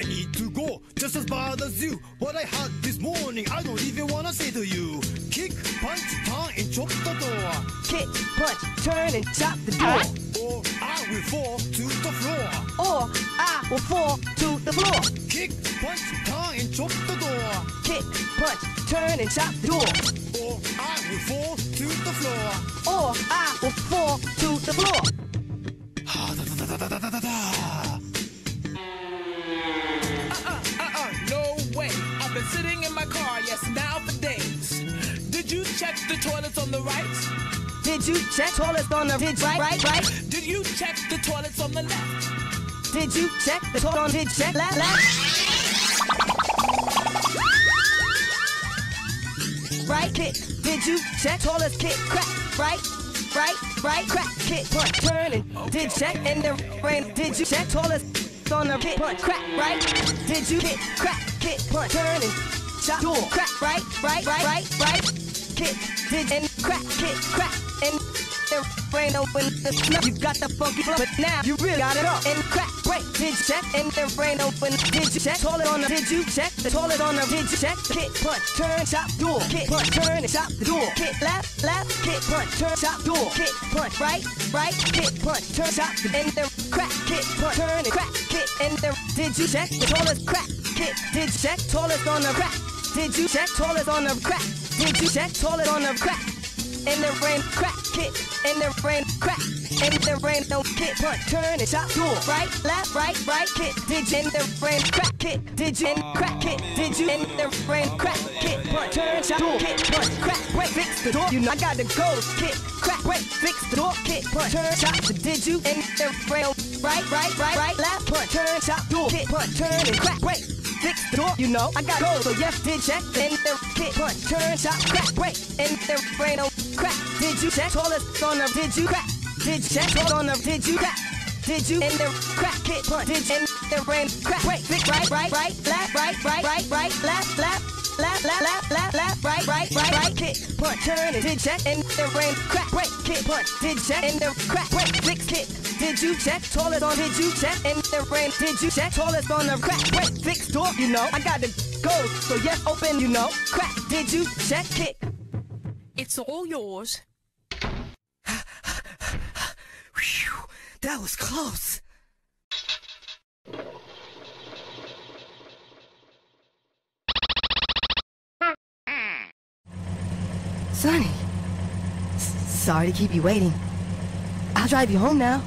I need to go just as bad as you. What I had this morning, I don't even wanna say to you. Kick, punch, turn, and chop the door. Kick, punch, turn, and chop the door. Or I will fall to the floor. Or I will fall to the floor. Kick, punch, turn, and chop the door. Kick, punch, turn, and chop the door. Or I will fall to the floor. Or I will fall to the floor. Check the toilets on the right? Did you check toilets on the did right, right, right? Did you check the toilets on the left? Did you check the toilet on did check left, left? Right kick. Did you check toilets kick crack? Right, right, right, crack kick punch turning. Did check in the rain? Did you check toilets on the kick punch crack? Right? Did you kick crack kick punch turning? Shot door crack right, right, right, right, right. Kick did and crack kick crack and the rain open the snuff. You got the funky flow, but now you really got it up and crack break. Did you check and the rain open? Did you check toilet on the? Did you check the toilet on the? Did you check kick punch turn chop door kick punch turn chop door kick left left kick punch turn chop door kick punch right right kick punch turn chop and the crack kick punch turn crack kick and the. Did you check the toilet crack kick? Did check toilet on the crack? Did you check toilet on the crack? You check toilet on the crack? In the rain, crack, kick. In the rain, crack. In the rain, don't kick, punch, turn and chop, door. Right, left, right, right, kick. Did you in the rain, crack, kick? Did you in crack, kick? Did you in the rain, crack, kick, punch, turn, chop, door, kick, punch, crack, break, fix the door. You know I got to go, kick, crack, break, fix the door, kick, punch, turn, chop. Did you in the rain, right, right, right, right, left, punch, turn, chop, door, kick, punch, turn and crack, break. Fix door, you know I got go. So yes, did check in the kick, punch, turn, chop, crack, break. In the rain, oh crack. Did you check toilet on the? Did you crack? Did you check toilet on the? Did you crack? Did you in the crack kick, punch? Did you in the rain, crack, break, right, right, right, left, right, right, right, right, left, left. Left, left, left, left, left, right, right, right, right, kick, punch, turn, and did check in the rain, crack, break, kick, punch, did check in the crack, break, fix, kick, did you check toilet on? Did you check in the rain? Did you check toilet on the crack? Break, fix door, you know. I got to go, so yes, open, you know. Crack, did you check kick? It's all yours. Phew, that was close. Sunny, sorry to keep you waiting. I'll drive you home now.